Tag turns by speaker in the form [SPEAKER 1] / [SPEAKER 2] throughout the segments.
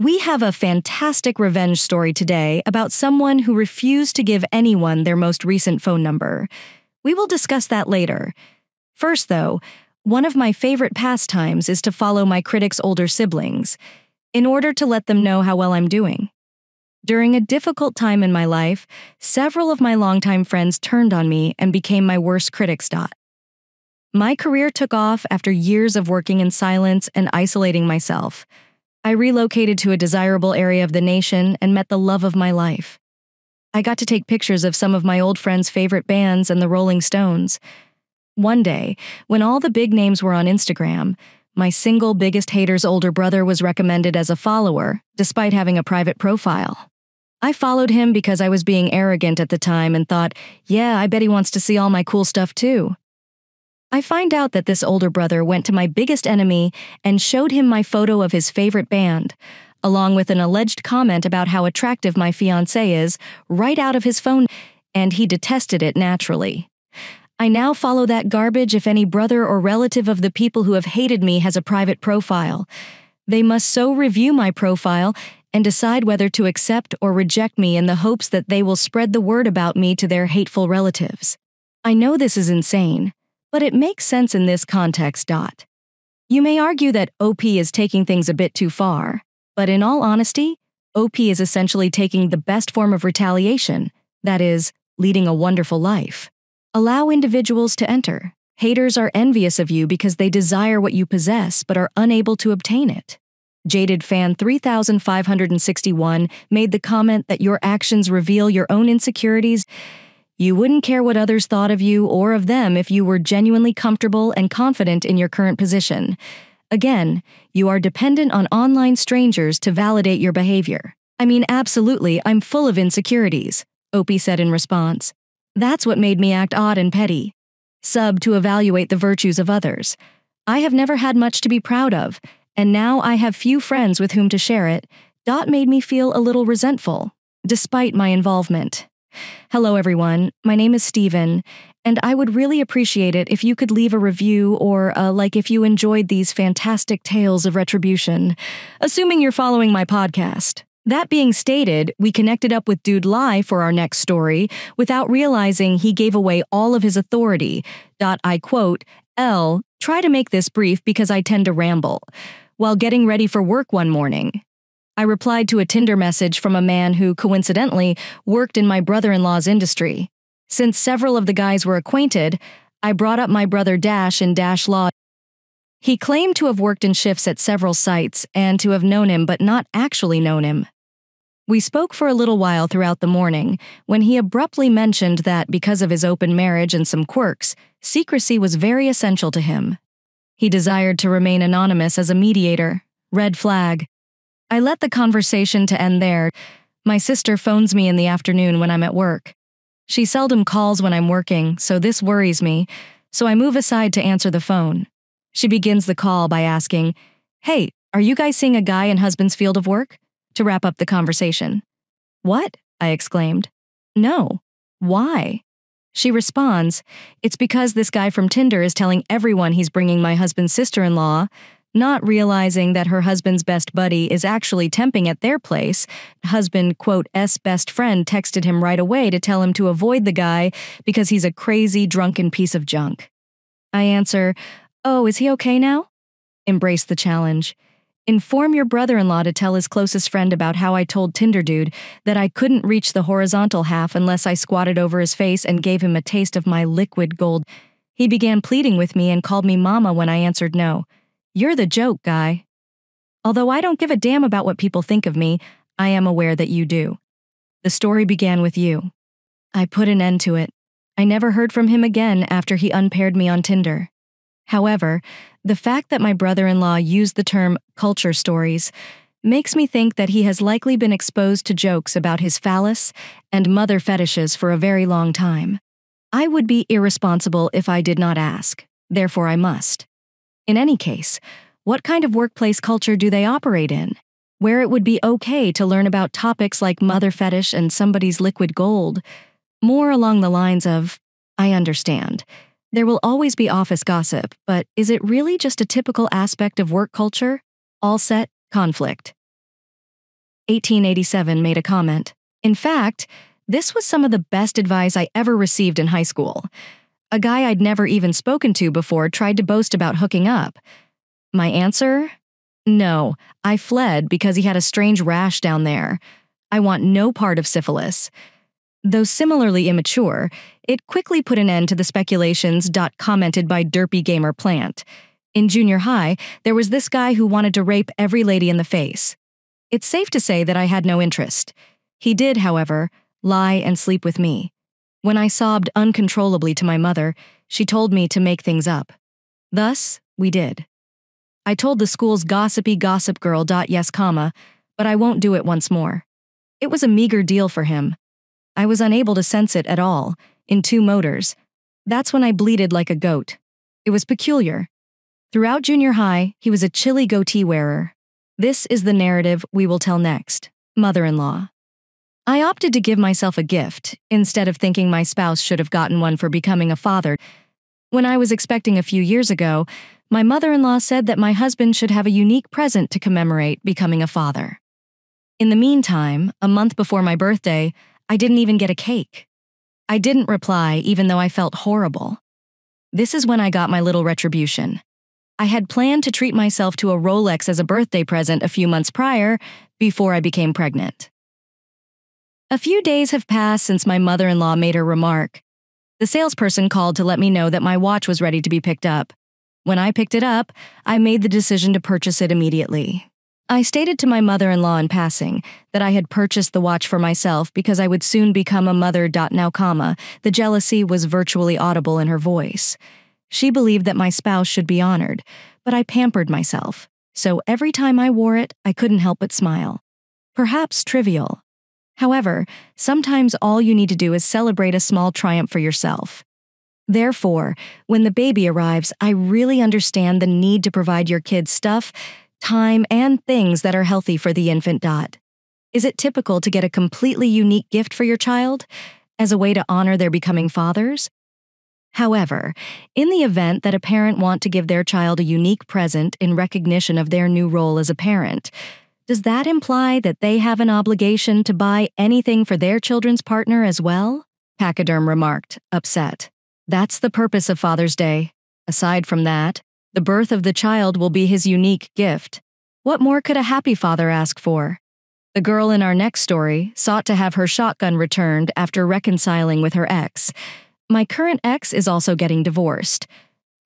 [SPEAKER 1] We have a fantastic revenge story today about someone who refused to give anyone their most recent phone number. We will discuss that later. First, though, one of my favorite pastimes is to follow my critics' older siblings in order to let them know how well I'm doing. During a difficult time in my life, several of my longtime friends turned on me and became my worst critics. Dot. My career took off after years of working in silence and isolating myself. I relocated to a desirable area of the nation and met the love of my life. I got to take pictures of some of my old friends' favorite bands and the Rolling Stones. One day, when all the big names were on Instagram, my single biggest hater's older brother was recommended as a follower, despite having a private profile. I followed him because I was being arrogant at the time and thought, yeah, I bet he wants to see all my cool stuff too. I find out that this older brother went to my biggest enemy and showed him my photo of his favorite band, along with an alleged comment about how attractive my fiance is, right out of his phone, and he detested it naturally. I now follow that garbage if any brother or relative of the people who have hated me has a private profile. They must so review my profile and decide whether to accept or reject me in the hopes that they will spread the word about me to their hateful relatives. I know this is insane, but it makes sense in this context. Dot. You may argue that OP is taking things a bit too far, but in all honesty, OP is essentially taking the best form of retaliation, that is, leading a wonderful life. Allow individuals to enter. Haters are envious of you because they desire what you possess but are unable to obtain it. Jaded Fan 3561 made the comment that your actions reveal your own insecurities you wouldn't care what others thought of you or of them if you were genuinely comfortable and confident in your current position. Again, you are dependent on online strangers to validate your behavior. I mean, absolutely, I'm full of insecurities, Opie said in response. That's what made me act odd and petty. Sub to evaluate the virtues of others. I have never had much to be proud of, and now I have few friends with whom to share it. Dot made me feel a little resentful, despite my involvement. Hello, everyone. My name is Steven, and I would really appreciate it if you could leave a review or, uh, like, if you enjoyed these fantastic tales of retribution, assuming you're following my podcast. That being stated, we connected up with Dude Lie for our next story without realizing he gave away all of his authority. Dot, I quote, L, try to make this brief because I tend to ramble. While getting ready for work one morning, I replied to a Tinder message from a man who, coincidentally, worked in my brother in law's industry. Since several of the guys were acquainted, I brought up my brother Dash in Dash Law. He claimed to have worked in shifts at several sites and to have known him but not actually known him. We spoke for a little while throughout the morning when he abruptly mentioned that because of his open marriage and some quirks, secrecy was very essential to him. He desired to remain anonymous as a mediator. Red flag. I let the conversation to end there. My sister phones me in the afternoon when I'm at work. She seldom calls when I'm working, so this worries me, so I move aside to answer the phone. She begins the call by asking, Hey, are you guys seeing a guy in husband's field of work? To wrap up the conversation. What? I exclaimed. No. Why? She responds, It's because this guy from Tinder is telling everyone he's bringing my husband's sister in law, not realizing that her husband's best buddy is actually temping at their place. Husband, quote, S best friend texted him right away to tell him to avoid the guy because he's a crazy, drunken piece of junk. I answer, Oh, is he okay now? Embrace the challenge. Inform your brother in law to tell his closest friend about how I told Tinder Dude that I couldn't reach the horizontal half unless I squatted over his face and gave him a taste of my liquid gold. He began pleading with me and called me Mama when I answered no. You're the joke guy. Although I don't give a damn about what people think of me, I am aware that you do. The story began with you. I put an end to it. I never heard from him again after he unpaired me on Tinder. However, the fact that my brother in law used the term culture stories makes me think that he has likely been exposed to jokes about his phallus and mother fetishes for a very long time. I would be irresponsible if I did not ask, therefore, I must. In any case, what kind of workplace culture do they operate in? Where it would be okay to learn about topics like mother fetish and somebody's liquid gold, more along the lines of, I understand. There will always be office gossip, but is it really just a typical aspect of work culture? All set, conflict. 1887, made a comment. In fact, this was some of the best advice I ever received in high school. A guy I'd never even spoken to before tried to boast about hooking up. My answer? No, I fled because he had a strange rash down there. I want no part of syphilis. Though similarly immature, it quickly put an end to the speculations. dot Commented by Derpy Gamer Plant. In junior high, there was this guy who wanted to rape every lady in the face. It's safe to say that I had no interest. He did, however, lie and sleep with me. When I sobbed uncontrollably to my mother, she told me to make things up. Thus, we did. I told the school's gossipy gossip girl. Yes, comma, but I won't do it once more. It was a meager deal for him. I was unable to sense it at all, in two motors. That's when I bleated like a goat. It was peculiar. Throughout junior high, he was a chilly goatee wearer. This is the narrative we will tell next mother in law. I opted to give myself a gift, instead of thinking my spouse should have gotten one for becoming a father. When I was expecting a few years ago, my mother in law said that my husband should have a unique present to commemorate becoming a father. In the meantime, a month before my birthday, I didn't even get a cake. I didn't reply, even though I felt horrible. This is when I got my little retribution. I had planned to treat myself to a Rolex as a birthday present a few months prior, before I became pregnant. A few days have passed since my mother in law made her remark. The salesperson called to let me know that my watch was ready to be picked up. When I picked it up, I made the decision to purchase it immediately. I stated to my mother in law in passing that I had purchased the watch for myself because I would soon become a mother. Now, comma, the jealousy was virtually audible in her voice. She believed that my spouse should be honored, but I pampered myself, so every time I wore it, I couldn't help but smile. Perhaps trivial. However, sometimes all you need to do is celebrate a small triumph for yourself. Therefore, when the baby arrives, I really understand the need to provide your kids stuff, time, and things that are healthy for the infant. Dot. Is it typical to get a completely unique gift for your child as a way to honor their becoming fathers? However, in the event that a parent want to give their child a unique present in recognition of their new role as a parent, does that imply that they have an obligation to buy anything for their children's partner as well? Pachyderm remarked, upset. That's the purpose of Father's Day. Aside from that, the birth of the child will be his unique gift. What more could a happy father ask for? The girl in our next story sought to have her shotgun returned after reconciling with her ex. My current ex is also getting divorced.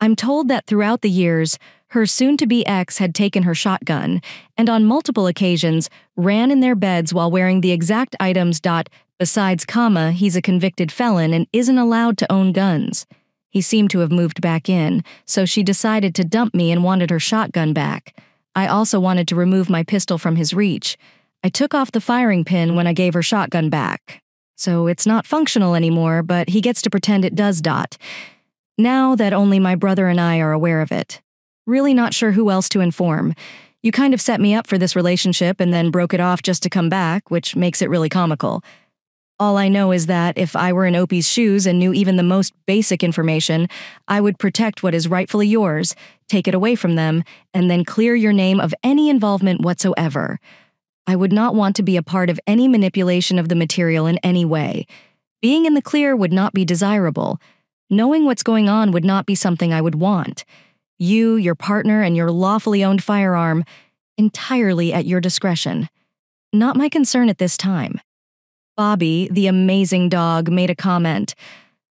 [SPEAKER 1] I'm told that throughout the years, her soon to be ex had taken her shotgun and on multiple occasions ran in their beds while wearing the exact items. Dot, Besides, comma, he's a convicted felon and isn't allowed to own guns. He seemed to have moved back in, so she decided to dump me and wanted her shotgun back. I also wanted to remove my pistol from his reach. I took off the firing pin when I gave her shotgun back. So it's not functional anymore, but he gets to pretend it does. Dot. Now that only my brother and I are aware of it. Really not sure who else to inform. You kind of set me up for this relationship and then broke it off just to come back, which makes it really comical. All I know is that if I were in Opie's shoes and knew even the most basic information, I would protect what is rightfully yours, take it away from them, and then clear your name of any involvement whatsoever. I would not want to be a part of any manipulation of the material in any way. Being in the clear would not be desirable. Knowing what's going on would not be something I would want. You, your partner, and your lawfully owned firearm, entirely at your discretion. Not my concern at this time. Bobby, the amazing dog, made a comment.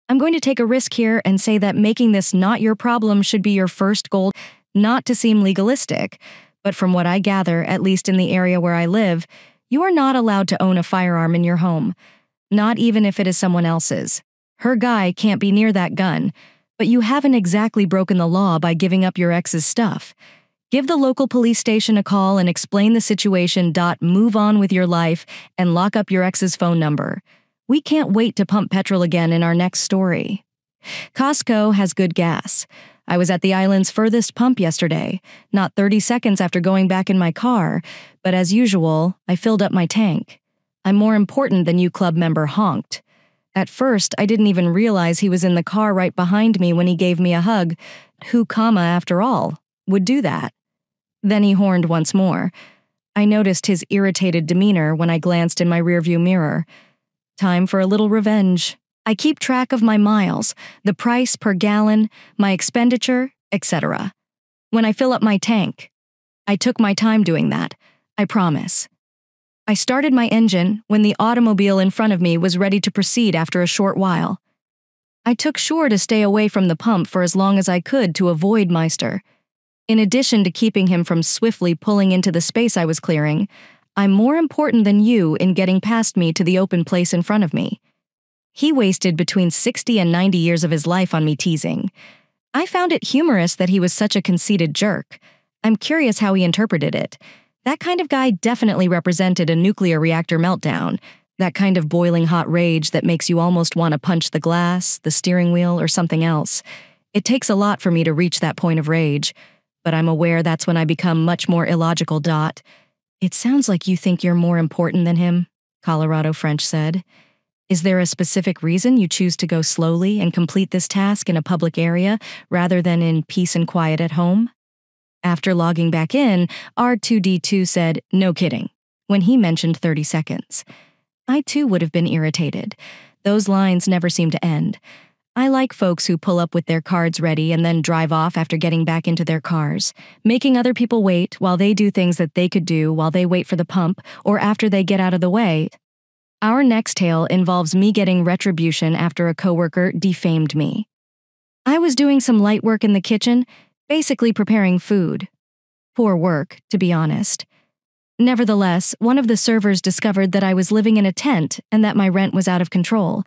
[SPEAKER 1] I'm going to take a risk here and say that making this not your problem should be your first goal, not to seem legalistic. But from what I gather, at least in the area where I live, you are not allowed to own a firearm in your home, not even if it is someone else's. Her guy can't be near that gun, but you haven't exactly broken the law by giving up your ex's stuff. Give the local police station a call and explain the situation. Move on with your life and lock up your ex's phone number. We can't wait to pump petrol again in our next story. Costco has good gas. I was at the island's furthest pump yesterday, not 30 seconds after going back in my car, but as usual, I filled up my tank. I'm more important than you club member honked. At first, I didn't even realize he was in the car right behind me when he gave me a hug. Who, comma, after all, would do that? Then he horned once more. I noticed his irritated demeanor when I glanced in my rearview mirror. Time for a little revenge. I keep track of my miles, the price per gallon, my expenditure, etc. When I fill up my tank. I took my time doing that, I promise. I started my engine when the automobile in front of me was ready to proceed after a short while. I took sure to stay away from the pump for as long as I could to avoid Meister. In addition to keeping him from swiftly pulling into the space I was clearing, I'm more important than you in getting past me to the open place in front of me. He wasted between 60 and 90 years of his life on me teasing. I found it humorous that he was such a conceited jerk. I'm curious how he interpreted it. That kind of guy definitely represented a nuclear reactor meltdown, that kind of boiling hot rage that makes you almost want to punch the glass, the steering wheel, or something else. It takes a lot for me to reach that point of rage, but I'm aware that's when I become much more illogical. Dot. It sounds like you think you're more important than him, Colorado French said. Is there a specific reason you choose to go slowly and complete this task in a public area rather than in peace and quiet at home? After logging back in, R2D2 said, No kidding, when he mentioned 30 seconds. I too would have been irritated. Those lines never seem to end. I like folks who pull up with their cards ready and then drive off after getting back into their cars, making other people wait while they do things that they could do while they wait for the pump or after they get out of the way. Our next tale involves me getting retribution after a coworker defamed me. I was doing some light work in the kitchen, basically preparing food. Poor work, to be honest. Nevertheless, one of the servers discovered that I was living in a tent and that my rent was out of control.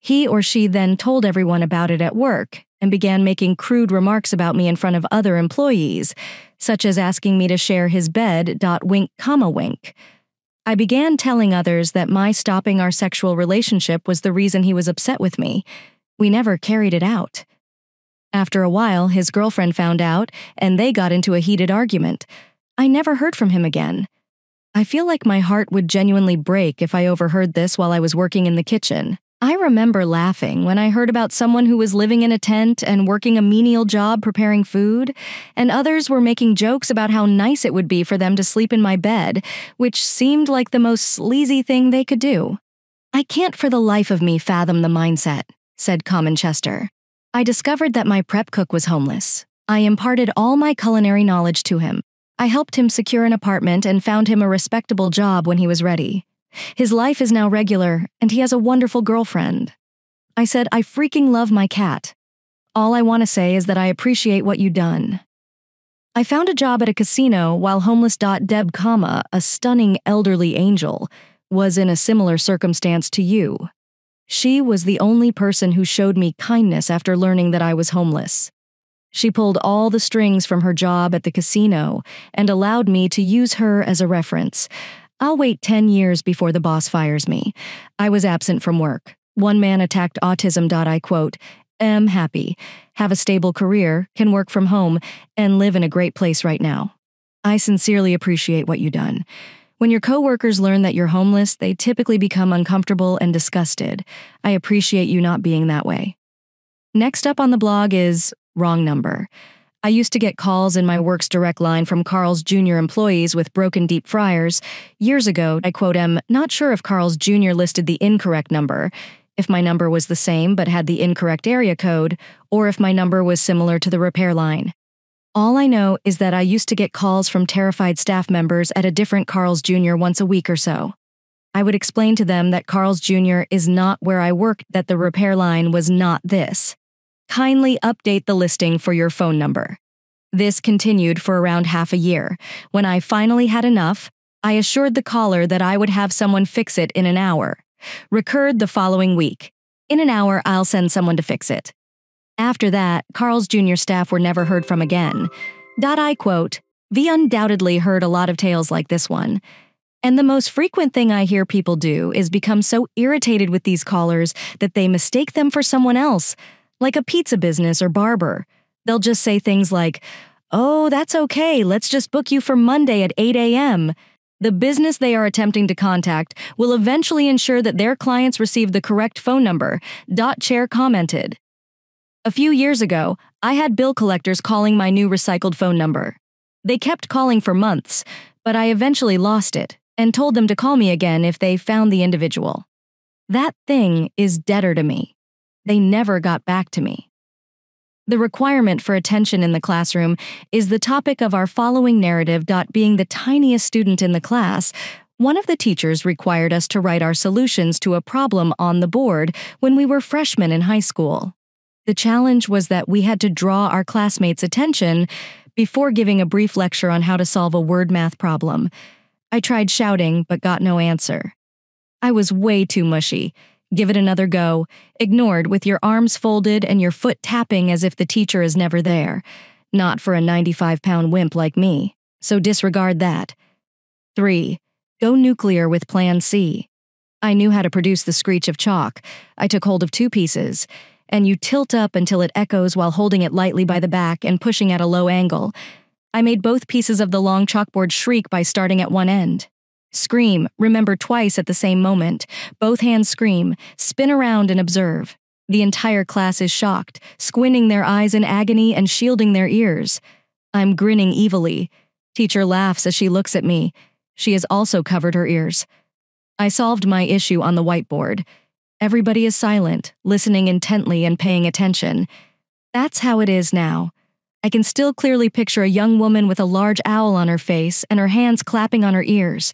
[SPEAKER 1] He or she then told everyone about it at work and began making crude remarks about me in front of other employees, such as asking me to share his bed. Wink, comma wink. I began telling others that my stopping our sexual relationship was the reason he was upset with me. We never carried it out. After a while, his girlfriend found out, and they got into a heated argument. I never heard from him again. I feel like my heart would genuinely break if I overheard this while I was working in the kitchen. I remember laughing when I heard about someone who was living in a tent and working a menial job preparing food, and others were making jokes about how nice it would be for them to sleep in my bed, which seemed like the most sleazy thing they could do. I can't for the life of me fathom the mindset, said Common Chester. I discovered that my prep cook was homeless. I imparted all my culinary knowledge to him. I helped him secure an apartment and found him a respectable job when he was ready. His life is now regular, and he has a wonderful girlfriend. I said, I freaking love my cat. All I want to say is that I appreciate what you done. I found a job at a casino while homeless. Deb, a stunning elderly angel, was in a similar circumstance to you. She was the only person who showed me kindness after learning that I was homeless. She pulled all the strings from her job at the casino and allowed me to use her as a reference. I'll wait 10 years before the boss fires me. I was absent from work. One man attacked autism. I quote, am happy, have a stable career, can work from home, and live in a great place right now. I sincerely appreciate what you done. When your coworkers learn that you're homeless, they typically become uncomfortable and disgusted. I appreciate you not being that way. Next up on the blog is Wrong Number. I used to get calls in my work's direct line from Carl's Jr. employees with broken deep fryers. Years ago, I quote am not sure if Carl's Jr. listed the incorrect number, if my number was the same but had the incorrect area code, or if my number was similar to the repair line. All I know is that I used to get calls from terrified staff members at a different Carl's Jr. once a week or so. I would explain to them that Carl's Jr. is not where I worked, that the repair line was not this kindly update the listing for your phone number. This continued for around half a year. When I finally had enough, I assured the caller that I would have someone fix it in an hour. Recurred the following week. In an hour, I'll send someone to fix it. After that, Carl's junior staff were never heard from again. Dot I quote, V undoubtedly heard a lot of tales like this one. And the most frequent thing I hear people do is become so irritated with these callers that they mistake them for someone else, like a pizza business or barber. They'll just say things like, Oh, that's okay, let's just book you for Monday at 8 a.m. The business they are attempting to contact will eventually ensure that their clients receive the correct phone number. Dot Chair commented. A few years ago, I had bill collectors calling my new recycled phone number. They kept calling for months, but I eventually lost it and told them to call me again if they found the individual. That thing is deader to me. They never got back to me. The requirement for attention in the classroom is the topic of our following narrative. Being the tiniest student in the class, one of the teachers required us to write our solutions to a problem on the board when we were freshmen in high school. The challenge was that we had to draw our classmates' attention before giving a brief lecture on how to solve a word math problem. I tried shouting, but got no answer. I was way too mushy. Give it another go. Ignored with your arms folded and your foot tapping as if the teacher is never there. Not for a 95 pound wimp like me. So disregard that. 3. Go nuclear with Plan C. I knew how to produce the screech of chalk. I took hold of two pieces, and you tilt up until it echoes while holding it lightly by the back and pushing at a low angle. I made both pieces of the long chalkboard shriek by starting at one end. Scream, remember twice at the same moment. Both hands scream, spin around and observe. The entire class is shocked, squinting their eyes in agony and shielding their ears. I'm grinning evilly. Teacher laughs as she looks at me. She has also covered her ears. I solved my issue on the whiteboard. Everybody is silent, listening intently and paying attention. That's how it is now. I can still clearly picture a young woman with a large owl on her face and her hands clapping on her ears.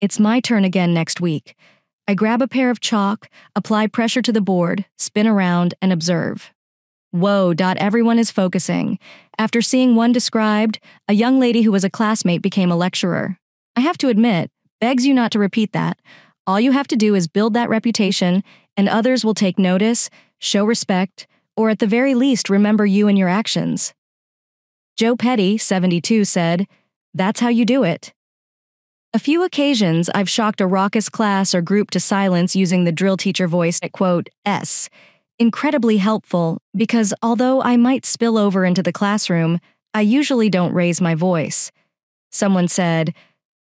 [SPEAKER 1] It's my turn again next week. I grab a pair of chalk, apply pressure to the board, spin around, and observe. Whoa, dot everyone is focusing. After seeing one described, a young lady who was a classmate became a lecturer. I have to admit, begs you not to repeat that. All you have to do is build that reputation, and others will take notice, show respect, or at the very least remember you and your actions. Joe Petty, 72, said, That's how you do it. A few occasions, I've shocked a raucous class or group to silence using the drill teacher voice at quote, S. Incredibly helpful because although I might spill over into the classroom, I usually don't raise my voice. Someone said,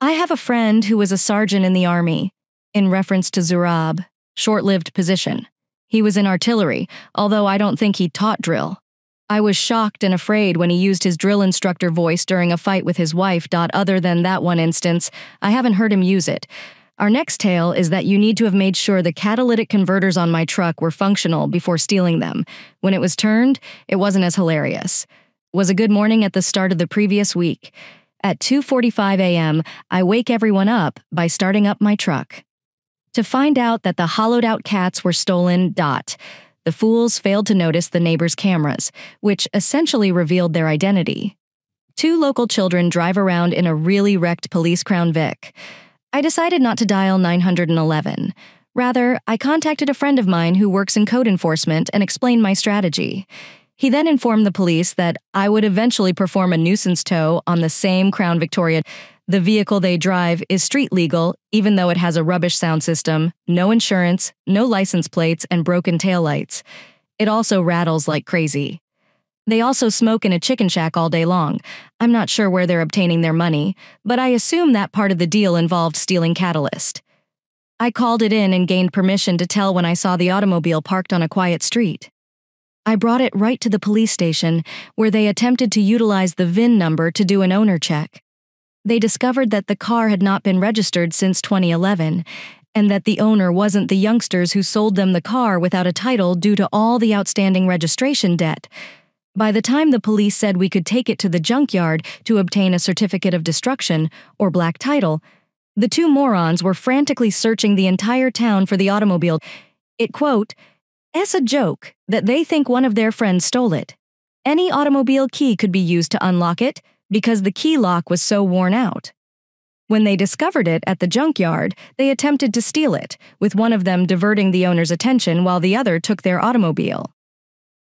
[SPEAKER 1] I have a friend who was a sergeant in the army, in reference to Zurab, short lived position. He was in artillery, although I don't think he taught drill. I was shocked and afraid when he used his drill instructor voice during a fight with his wife. Other than that one instance, I haven't heard him use it. Our next tale is that you need to have made sure the catalytic converters on my truck were functional before stealing them. When it was turned, it wasn't as hilarious. Was a good morning at the start of the previous week. At 2:45 a.m., I wake everyone up by starting up my truck. To find out that the hollowed out cats were stolen. Dot. The fools failed to notice the neighbors' cameras, which essentially revealed their identity. Two local children drive around in a really wrecked police Crown Vic. I decided not to dial 911. Rather, I contacted a friend of mine who works in code enforcement and explained my strategy. He then informed the police that I would eventually perform a nuisance tow on the same Crown Victoria the vehicle they drive is street legal, even though it has a rubbish sound system, no insurance, no license plates, and broken taillights. It also rattles like crazy. They also smoke in a chicken shack all day long. I'm not sure where they're obtaining their money, but I assume that part of the deal involved stealing catalyst. I called it in and gained permission to tell when I saw the automobile parked on a quiet street. I brought it right to the police station, where they attempted to utilize the VIN number to do an owner check. They discovered that the car had not been registered since 2011, and that the owner wasn't the youngsters who sold them the car without a title due to all the outstanding registration debt. By the time the police said we could take it to the junkyard to obtain a certificate of destruction, or black title, the two morons were frantically searching the entire town for the automobile. It, quote, as a joke that they think one of their friends stole it. Any automobile key could be used to unlock it, because the key lock was so worn out. When they discovered it at the junkyard, they attempted to steal it, with one of them diverting the owner's attention while the other took their automobile.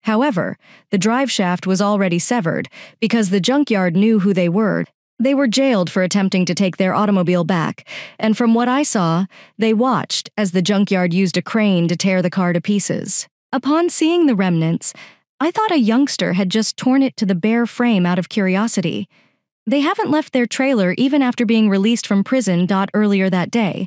[SPEAKER 1] However, the drive shaft was already severed because the junkyard knew who they were. They were jailed for attempting to take their automobile back, and from what I saw, they watched as the junkyard used a crane to tear the car to pieces. Upon seeing the remnants, I thought a youngster had just torn it to the bare frame out of curiosity. They haven't left their trailer even after being released from prison. Dot earlier that day.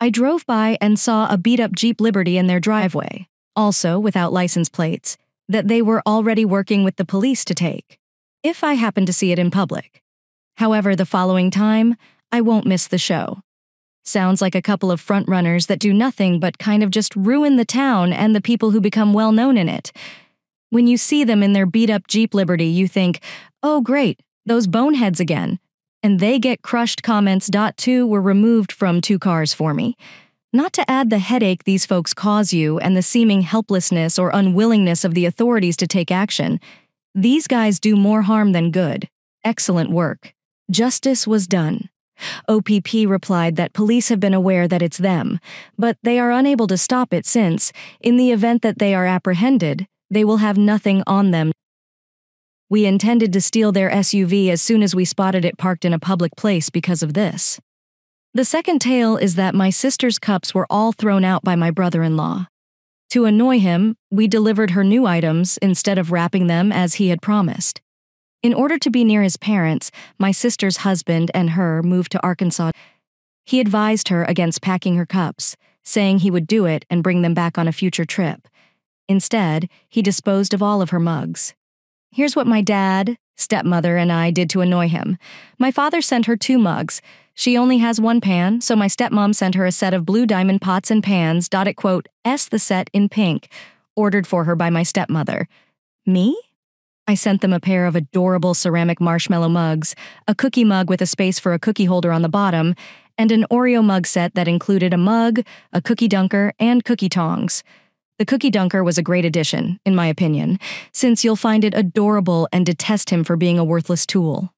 [SPEAKER 1] I drove by and saw a beat up Jeep Liberty in their driveway, also without license plates, that they were already working with the police to take, if I happened to see it in public. However, the following time, I won't miss the show. Sounds like a couple of frontrunners that do nothing but kind of just ruin the town and the people who become well known in it. When you see them in their beat up Jeep Liberty, you think, oh, great, those boneheads again. And they get crushed comments. Two were removed from two cars for me. Not to add the headache these folks cause you and the seeming helplessness or unwillingness of the authorities to take action, these guys do more harm than good. Excellent work. Justice was done. OPP replied that police have been aware that it's them, but they are unable to stop it since, in the event that they are apprehended, they will have nothing on them. We intended to steal their SUV as soon as we spotted it parked in a public place because of this. The second tale is that my sister's cups were all thrown out by my brother in law. To annoy him, we delivered her new items instead of wrapping them as he had promised. In order to be near his parents, my sister's husband and her moved to Arkansas. He advised her against packing her cups, saying he would do it and bring them back on a future trip. Instead, he disposed of all of her mugs. Here's what my dad, stepmother, and I did to annoy him. My father sent her two mugs. She only has one pan, so my stepmom sent her a set of blue diamond pots and pans, dotted quote, S the set in pink, ordered for her by my stepmother. Me? I sent them a pair of adorable ceramic marshmallow mugs, a cookie mug with a space for a cookie holder on the bottom, and an Oreo mug set that included a mug, a cookie dunker, and cookie tongs. The cookie dunker was a great addition, in my opinion, since you'll find it adorable and detest him for being a worthless tool.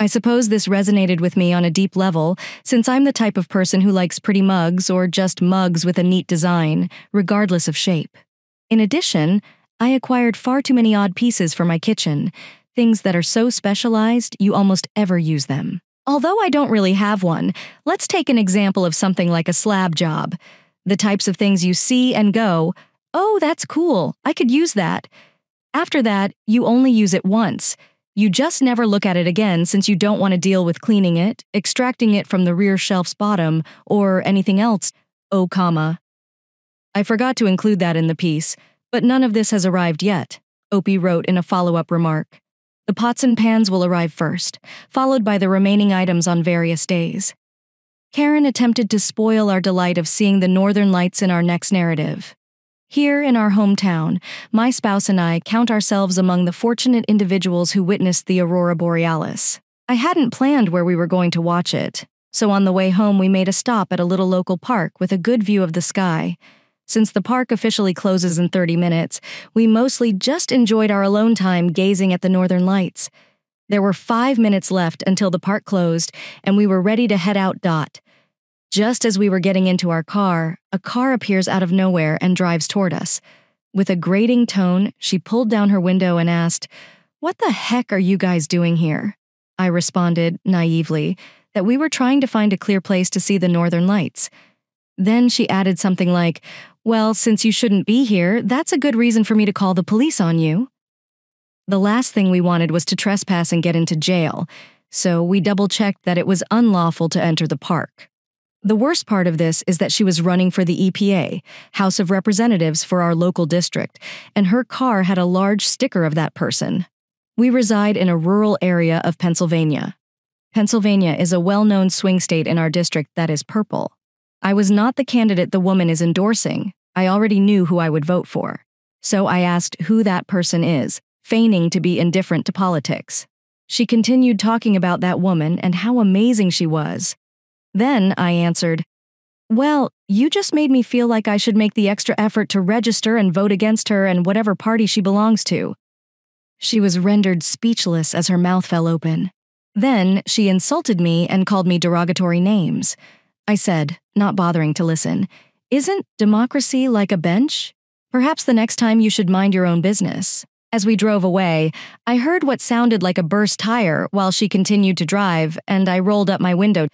[SPEAKER 1] I suppose this resonated with me on a deep level, since I'm the type of person who likes pretty mugs or just mugs with a neat design, regardless of shape. In addition, I acquired far too many odd pieces for my kitchen, things that are so specialized you almost ever use them. Although I don't really have one, let's take an example of something like a slab job. The types of things you see and go, oh, that's cool, I could use that. After that, you only use it once. You just never look at it again since you don't want to deal with cleaning it, extracting it from the rear shelf's bottom, or anything else. Oh, comma. I forgot to include that in the piece, but none of this has arrived yet, Opie wrote in a follow up remark. The pots and pans will arrive first, followed by the remaining items on various days. Karen attempted to spoil our delight of seeing the northern lights in our next narrative. Here in our hometown, my spouse and I count ourselves among the fortunate individuals who witnessed the aurora borealis. I hadn't planned where we were going to watch it, so on the way home we made a stop at a little local park with a good view of the sky, since the park officially closes in 30 minutes, we mostly just enjoyed our alone time gazing at the northern lights. There were five minutes left until the park closed, and we were ready to head out. Dot. Just as we were getting into our car, a car appears out of nowhere and drives toward us. With a grating tone, she pulled down her window and asked, What the heck are you guys doing here? I responded, naively, that we were trying to find a clear place to see the northern lights. Then she added something like, Well, since you shouldn't be here, that's a good reason for me to call the police on you. The last thing we wanted was to trespass and get into jail, so we double checked that it was unlawful to enter the park. The worst part of this is that she was running for the EPA, House of Representatives for our local district, and her car had a large sticker of that person. We reside in a rural area of Pennsylvania. Pennsylvania is a well known swing state in our district that is purple. I was not the candidate the woman is endorsing. I already knew who I would vote for. So I asked who that person is, feigning to be indifferent to politics. She continued talking about that woman and how amazing she was. Then I answered, Well, you just made me feel like I should make the extra effort to register and vote against her and whatever party she belongs to. She was rendered speechless as her mouth fell open. Then she insulted me and called me derogatory names. I said, not bothering to listen. Isn't democracy like a bench? Perhaps the next time you should mind your own business. As we drove away, I heard what sounded like a burst tire while she continued to drive, and I rolled up my window.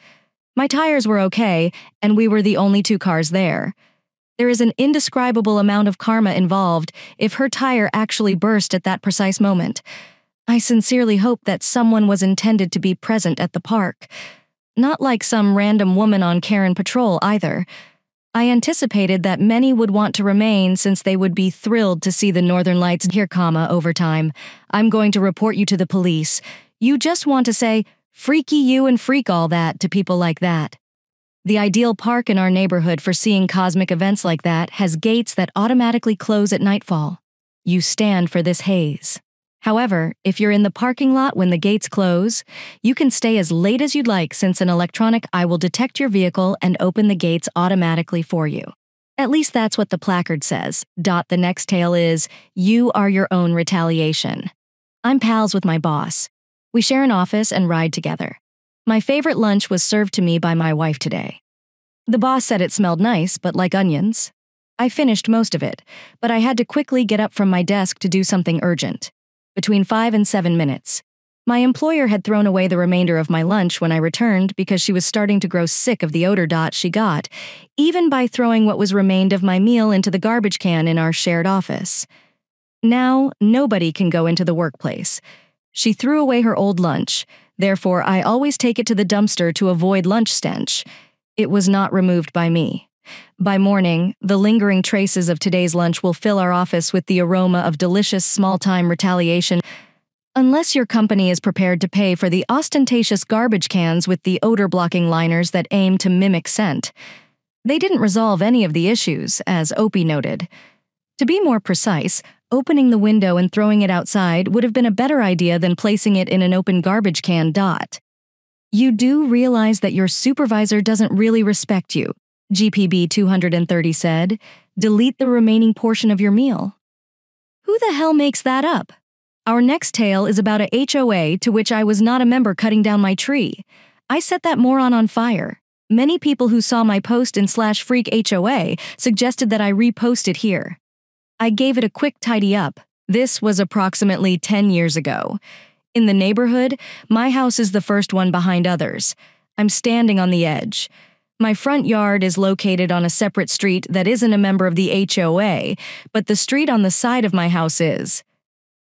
[SPEAKER 1] My tires were okay, and we were the only two cars there. There is an indescribable amount of karma involved if her tire actually burst at that precise moment. I sincerely hope that someone was intended to be present at the park. Not like some random woman on Karen patrol either. I anticipated that many would want to remain since they would be thrilled to see the Northern Lights here, comma, over time. I'm going to report you to the police. You just want to say, Freaky you and freak all that to people like that. The ideal park in our neighborhood for seeing cosmic events like that has gates that automatically close at nightfall. You stand for this haze. However, if you're in the parking lot when the gates close, you can stay as late as you'd like since an electronic eye will detect your vehicle and open the gates automatically for you. At least that's what the placard says. Dot the next tale is, you are your own retaliation. I'm pals with my boss. We share an office and ride together. My favorite lunch was served to me by my wife today. The boss said it smelled nice, but like onions. I finished most of it, but I had to quickly get up from my desk to do something urgent between five and seven minutes. My employer had thrown away the remainder of my lunch when I returned because she was starting to grow sick of the odor dot she got, even by throwing what was remained of my meal into the garbage can in our shared office. Now, nobody can go into the workplace. She threw away her old lunch, therefore, I always take it to the dumpster to avoid lunch stench. It was not removed by me. By morning, the lingering traces of today's lunch will fill our office with the aroma of delicious small time retaliation. Unless your company is prepared to pay for the ostentatious garbage cans with the odor blocking liners that aim to mimic scent. They didn't resolve any of the issues, as Opie noted. To be more precise, opening the window and throwing it outside would have been a better idea than placing it in an open garbage can dot. You do realize that your supervisor doesn't really respect you, GPB 230 said, delete the remaining portion of your meal. Who the hell makes that up? Our next tale is about a HOA to which I was not a member cutting down my tree. I set that moron on fire. Many people who saw my post in slash freak HOA suggested that I repost it here. I gave it a quick tidy up. This was approximately 10 years ago. In the neighborhood, my house is the first one behind others. I'm standing on the edge. My front yard is located on a separate street that isn't a member of the HOA, but the street on the side of my house is.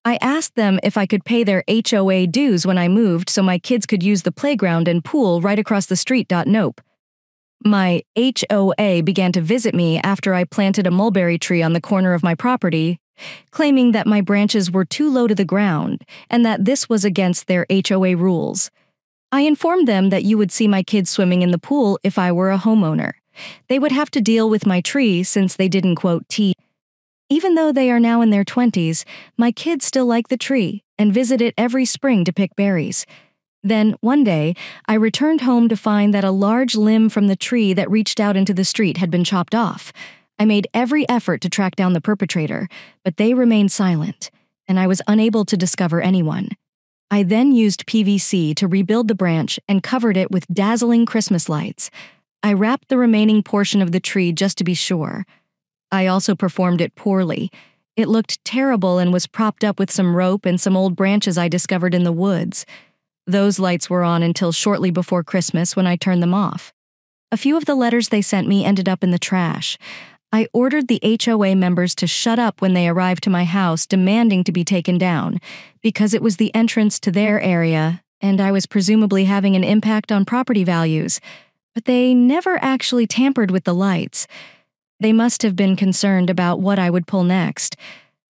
[SPEAKER 1] I asked them if I could pay their HOA dues when I moved so my kids could use the playground and pool right across the street. Nope. My HOA began to visit me after I planted a mulberry tree on the corner of my property, claiming that my branches were too low to the ground and that this was against their HOA rules. I informed them that you would see my kids swimming in the pool if I were a homeowner. They would have to deal with my tree since they didn't quote T. Even though they are now in their 20s, my kids still like the tree and visit it every spring to pick berries. Then, one day, I returned home to find that a large limb from the tree that reached out into the street had been chopped off. I made every effort to track down the perpetrator, but they remained silent, and I was unable to discover anyone. I then used PVC to rebuild the branch and covered it with dazzling Christmas lights. I wrapped the remaining portion of the tree just to be sure. I also performed it poorly. It looked terrible and was propped up with some rope and some old branches I discovered in the woods. Those lights were on until shortly before Christmas when I turned them off. A few of the letters they sent me ended up in the trash. I ordered the HOA members to shut up when they arrived to my house demanding to be taken down, because it was the entrance to their area, and I was presumably having an impact on property values. But they never actually tampered with the lights. They must have been concerned about what I would pull next.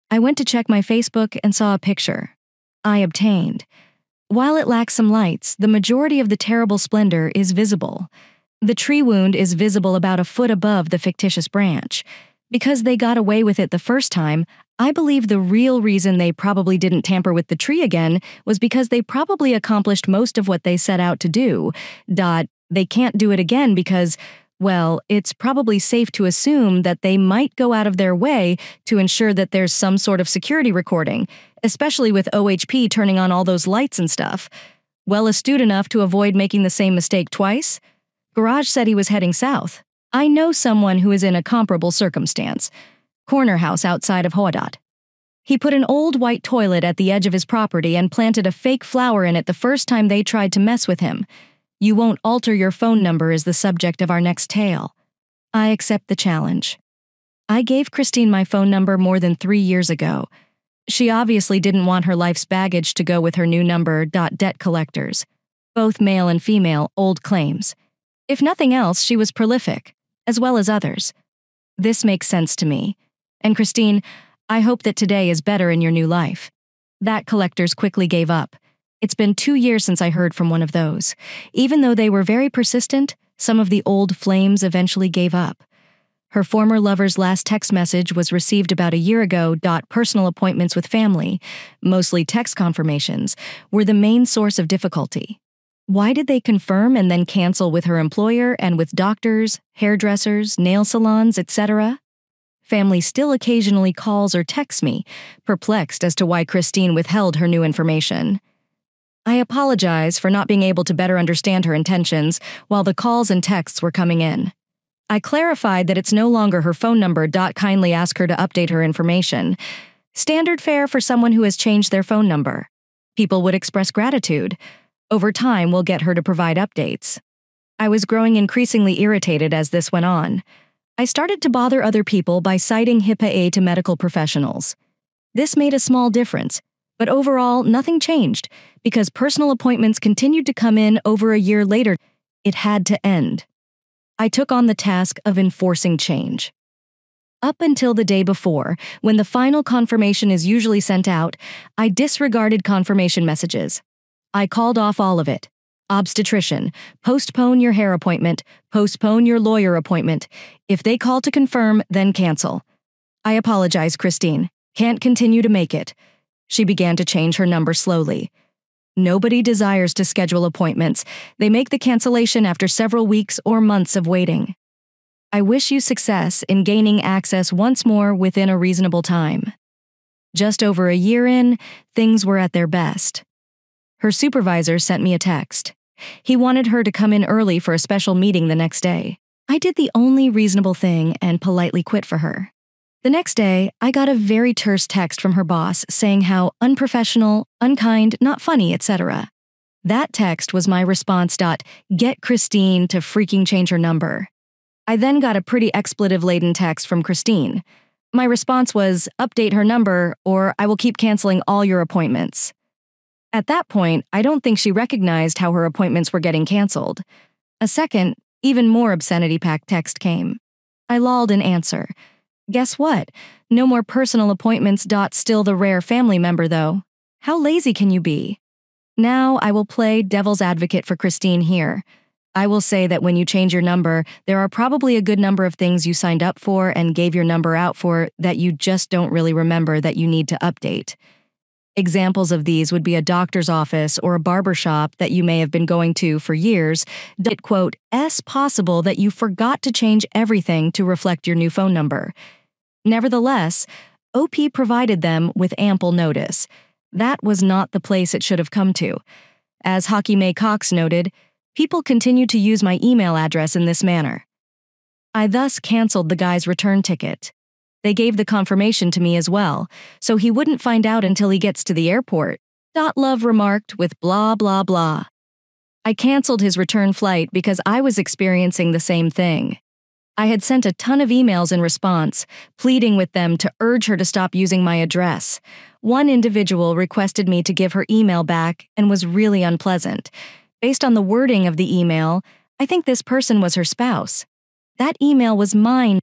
[SPEAKER 1] I went to check my Facebook and saw a picture. I obtained. While it lacks some lights, the majority of the terrible splendor is visible. The tree wound is visible about a foot above the fictitious branch. Because they got away with it the first time, I believe the real reason they probably didn't tamper with the tree again was because they probably accomplished most of what they set out to do. Dot, they can't do it again because, well, it's probably safe to assume that they might go out of their way to ensure that there's some sort of security recording, especially with OHP turning on all those lights and stuff. Well astute enough to avoid making the same mistake twice? Garage said he was heading south. I know someone who is in a comparable circumstance. Corner house outside of Hoadot. He put an old white toilet at the edge of his property and planted a fake flower in it the first time they tried to mess with him. You won't alter your phone number is the subject of our next tale. I accept the challenge. I gave Christine my phone number more than three years ago. She obviously didn't want her life's baggage to go with her new number. Debt collectors, both male and female, old claims. If nothing else, she was prolific, as well as others. This makes sense to me. And Christine, I hope that today is better in your new life. That collectors quickly gave up. It's been two years since I heard from one of those. Even though they were very persistent, some of the old flames eventually gave up. Her former lover's last text message was received about a year ago. Personal appointments with family, mostly text confirmations, were the main source of difficulty. Why did they confirm and then cancel with her employer and with doctors, hairdressers, nail salons, etc.? Family still occasionally calls or texts me, perplexed as to why Christine withheld her new information. I apologize for not being able to better understand her intentions while the calls and texts were coming in. I clarified that it's no longer her phone number. Kindly ask her to update her information. Standard fare for someone who has changed their phone number. People would express gratitude. Over time, we'll get her to provide updates. I was growing increasingly irritated as this went on. I started to bother other people by citing HIPAA to medical professionals. This made a small difference, but overall, nothing changed because personal appointments continued to come in over a year later. It had to end. I took on the task of enforcing change. Up until the day before, when the final confirmation is usually sent out, I disregarded confirmation messages. I called off all of it. Obstetrician, postpone your hair appointment, postpone your lawyer appointment. If they call to confirm, then cancel. I apologize, Christine. Can't continue to make it. She began to change her number slowly. Nobody desires to schedule appointments. They make the cancellation after several weeks or months of waiting. I wish you success in gaining access once more within a reasonable time. Just over a year in, things were at their best. Her supervisor sent me a text. He wanted her to come in early for a special meeting the next day. I did the only reasonable thing and politely quit for her. The next day, I got a very terse text from her boss saying how unprofessional, unkind, not funny, etc. That text was my response. dot, Get Christine to freaking change her number. I then got a pretty expletive laden text from Christine. My response was update her number or I will keep canceling all your appointments. At that point, I don't think she recognized how her appointments were getting canceled. A second, even more obscenity packed text came. I lolled in answer. Guess what? No more personal appointments. Dot Still the rare family member, though. How lazy can you be? Now I will play devil's advocate for Christine here. I will say that when you change your number, there are probably a good number of things you signed up for and gave your number out for that you just don't really remember that you need to update. Examples of these would be a doctor's office or a barber shop that you may have been going to for years. It quote, S possible that you forgot to change everything to reflect your new phone number. Nevertheless, OP provided them with ample notice. That was not the place it should have come to. As Hockey May Cox noted, people continued to use my email address in this manner. I thus canceled the guy's return ticket. They gave the confirmation to me as well, so he wouldn't find out until he gets to the airport. Dot Love remarked with blah blah blah. I canceled his return flight because I was experiencing the same thing. I had sent a ton of emails in response, pleading with them to urge her to stop using my address. One individual requested me to give her email back and was really unpleasant. Based on the wording of the email, I think this person was her spouse. That email was mine.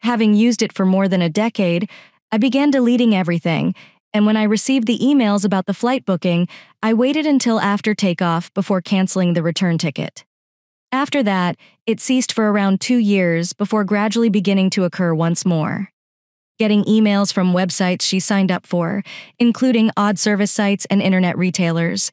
[SPEAKER 1] Having used it for more than a decade, I began deleting everything, and when I received the emails about the flight booking, I waited until after takeoff before canceling the return ticket. After that, it ceased for around two years before gradually beginning to occur once more. Getting emails from websites she signed up for, including odd service sites and internet retailers,